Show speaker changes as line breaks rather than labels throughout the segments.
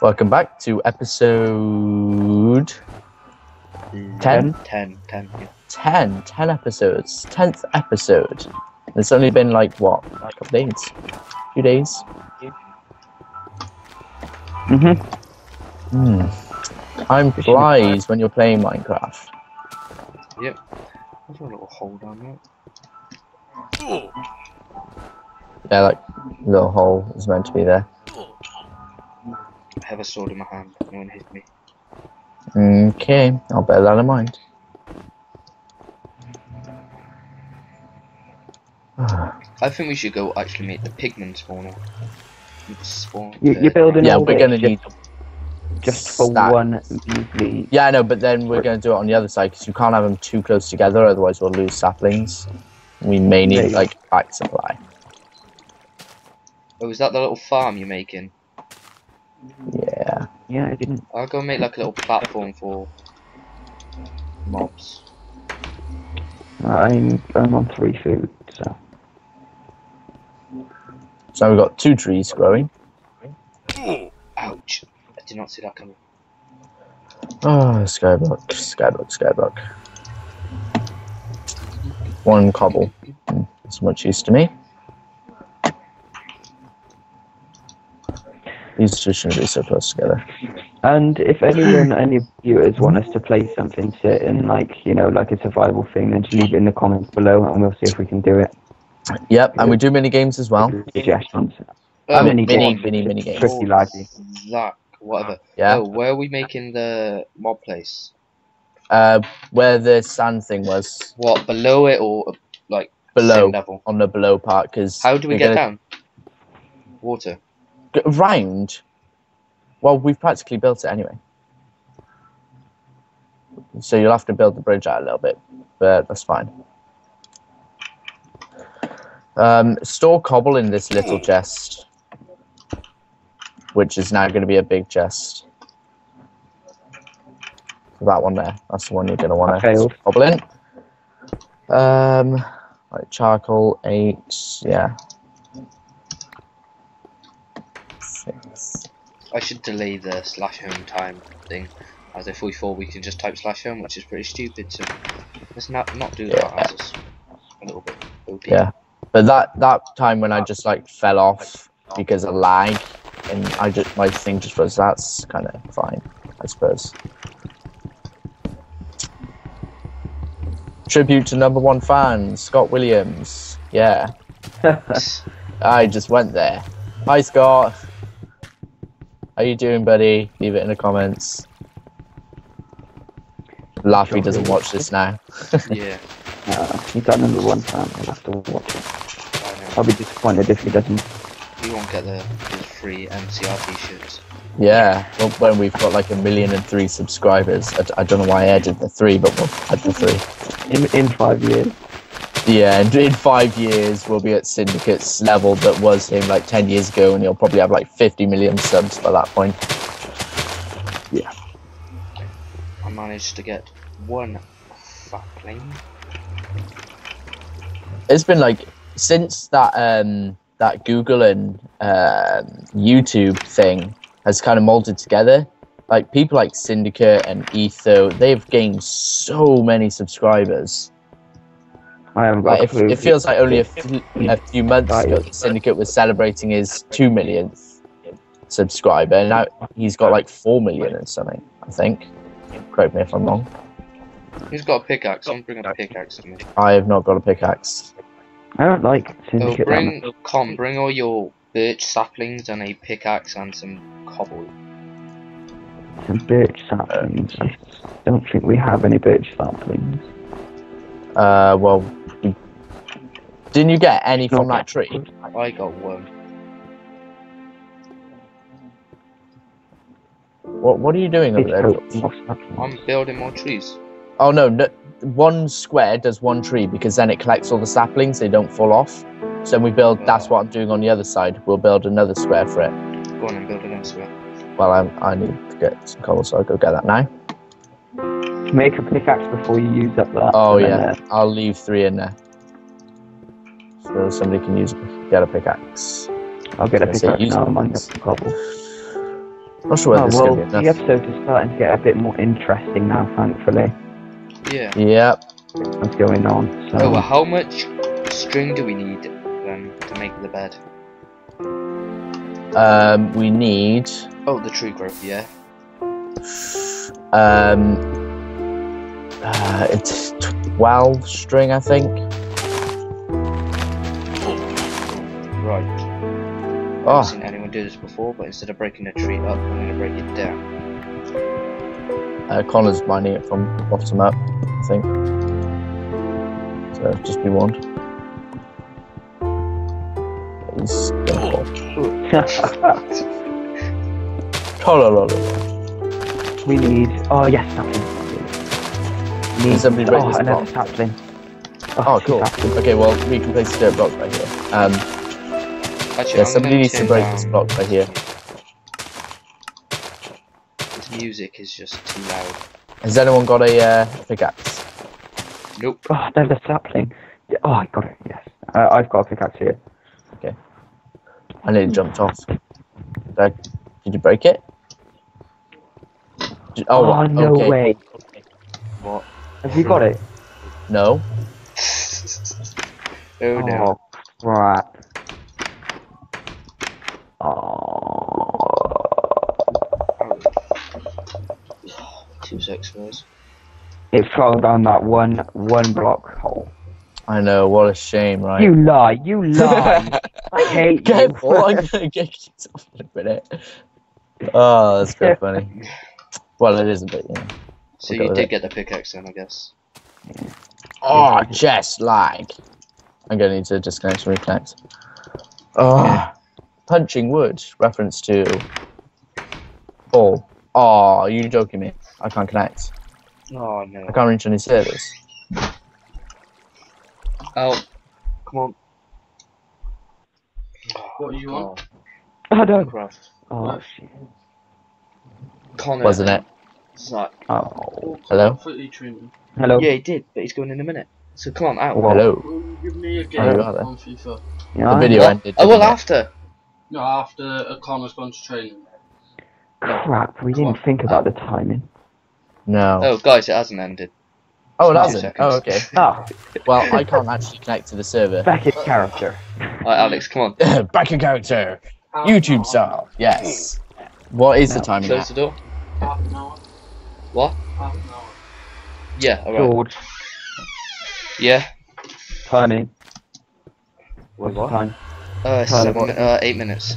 Welcome back to episode 10?
10, 10, yeah.
10. 10 episodes. 10th episode. It's only been like, what? A couple days? A few days?
Mm-hmm.
I'm flies when you're playing Minecraft.
Yep. There's a little hole down there.
Yeah, like, little hole is meant to be there.
I have a sword in my hand. No one hit me.
Okay, I'll bear that in mind.
I think we should go actually make the pigman spawner. Spawn.
You, you're building
yeah,
all
we're gonna
just,
need.
just for
stack.
one measly.
Yeah, I know, but then we're going to do it on the other side because you can't have them too close together, otherwise we'll lose saplings. We may need
Yeah.
like back supply.
Oh, is that the little farm you're making?
Yeah.
Yeah, I didn't.
I'll go make like a little platform for mobs.
I'm I'm on three food, so
So we've got two trees growing.
Ouch! I did not see that coming.
Oh, skyblock, skyblock, skyblock. One cobble. Hmm, That's much use to me. These two shouldn't be so close together.
And if anyone, any viewers want us to play something certain, like you know, like a survival thing, then just leave it in the comments below, and we'll see if we can do it.
Yep, and we do mini games as well.
Suggestions.
Oh,
mini
mini,
games.
mini, mini games.
Pretty laggy.
That, whatever.
Yeah.
Oh, where are we making the mob place?
Uh, where the sand thing was
What, below it or like
below
same level?
on the below part because
How do we get down? Water.
Round? Well, we've practically built it anyway. So you'll have to build the bridge out a little bit, but that's fine. Um, store cobble in this little chest, which is now going to be a big chest. That one there. That's the one you're going to want to cobble in. Um, like charcoal eight, yeah.
I should delay the slash home time thing, as if we thought we can just type slash home, which is pretty stupid. So let's not not do that. As it's a little bit OP.
Yeah. But that that time when I just like fell off because of lag, and I just my thing just was that's kind of fine, I suppose. Tribute to number one fan Scott Williams. Yeah, I just went there. Hi Scott. How you doing, buddy? Leave it in the comments. Laffy doesn't watch this now.
yeah.
Uh, he's got number one fan. I'll have to watch it.
I know.
I'll be disappointed if he doesn't.
We won't get the his free MCR t-shirts.
Yeah, well, when we've got like a million and three subscribers, I, I don't know why I added the three, but we'll add the three.
In in five years.
Yeah, and in five years we'll be at Syndicate's level that was him like ten years ago, and he'll probably have like fifty million subs by that point. Yeah.
I managed to get one fat plane.
It's been like since that um that Google and um YouTube thing has kind of molded together. Like people like Syndicate and Etho, they've gained so many subscribers.
I haven't got
Like,
a
it,
clue.
it feels like only a few, a few months ago, the Syndicate was celebrating his two millionth subscriber, and now he's got like four million and something. I think. Correct me if I'm wrong.
Who's got a pickaxe? Someone bring a pickaxe to me.
I have not got a pickaxe.
I don't like syndicate. that
bring,
much.
Com, bring all your birch saplings and a pickaxe and some cobble.
Some birch saplings. I don't think we have any birch saplings.
Uh, well, we- didn't you get any from that tree?
I got one.
What What are you doing over there?
hope, more saplings.
I'm building more trees.
Oh no, no, one square does one tree because then it collects all the saplings. They don't fall off. So we build. That's what I'm doing on the other side. We'll build another square for it.
Go on and build an elsewhere.
Well, I I need to get some coal, so I'll go get that now.
Make a pickaxe before you use up that.
Oh yeah,
uh,
I'll leave three in there. So somebody can use get a pickaxe.
I'll get a
I say
pickaxe
use
now.
it.
I might have some cobble.
Not sure whether
Oh,
this is
well,
going to
the
be enough.
episode is starting to get a bit more interesting now, thankfully.
Yeah.
Yep.
What's going on? So,
Oh, well, how much string do we need then to make the bed?
Um, we need
Oh, the tree growth, yeah.
um, uh, it's twelve string, I think.
Right. I've
Oh,
seen anyone do this before, but instead of breaking a tree up, I'm gonna break it down.
uh, Connor's mining it from bottom up, I think. So just be warned. He's gonna fall.
We need. Oh yes, sapling. We Need,
somebody break
oh,
this
another
block?
sapling.
Oh,
two
cool.
saplings.
Okay, well, we can place the dirt blocks right here. Um,
Actually,
Yeah,
I'm
somebody needs to
turn
break this block right here.
This music is just too loud.
has anyone got a uh, pickaxe?
Nope.
Oh, there's a sapling. Oh, I got it. Yes, uh, I've got a pickaxe here. Okay.
I nearly jumped off. Did, I, did you break it? Did- oh,
Oh, no
okay.
way.
What?
Have you got it?
No.
oh no.
Oh, crap. Oh.
Two six guys.
It fell down that one one block hole.
I know. What a shame, right?
You lie. You lie. I hate
Careful,
you.
I'm gonna get kicked off in a minute. Oh, that's quite funny. Well, it is a bit, yeah.
So
We'll
you did
it.
get the pickaxe then, I guess.
Oh, just like. I'm gonna need to disconnect and reconnect. Oh, ah. Punching wood. Reference to Paul. Oh, are you joking me? I can't connect.
Oh no.
I can't reach any servers.
Oh, come on.
What are you on?
Oh, no.
Craft.
Oh, shit.
Connor.
Wasn't it?
Zach.
Oh.
Hello?
Completely training.
Hello.
Yeah, he did, but he's going in a minute. So come on, out.
Well,
Hello.
Will you give me a
Oh,
game
you
on FIFA?
Yeah,
The video
What?
ended.
Oh, well,
it?
after.
No, after uh, Connor's gone to training.
Crap, we didn't think about the timing.
No.
Oh, guys, it hasn't ended.
Oh, it
two
hasn't.
seconds.
Oh, okay.
Ah,
Well, I can't actually connect to the server.
back in character.
Alright, Alex, come on.
Back in character.
Half
YouTube style. Yes. What is the timing?
Close
at?
the door.
Half an hour.
What?
Half an hour.
Yeah, alright.
George,
Yeah.
timing. What's the
what?
time?
Uh, seven, uh, eight minutes.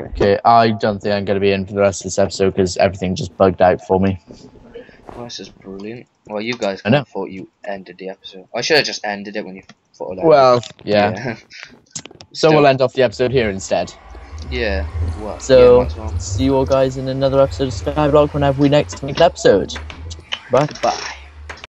Okay, I don't think I'm going to be in for the rest of this episode because everything just bugged out for me.
Oh, this is brilliant. Well, you guys
I know.
thought you ended the episode. I should have just ended it when you thought it
Well, yeah.
yeah.
So
Still-
we'll end off the episode here instead.
yeah. Well,
So-
yeah, well.
See you all guys in another episode of Skyblock whenever we next make an episode. Bye.
Bye.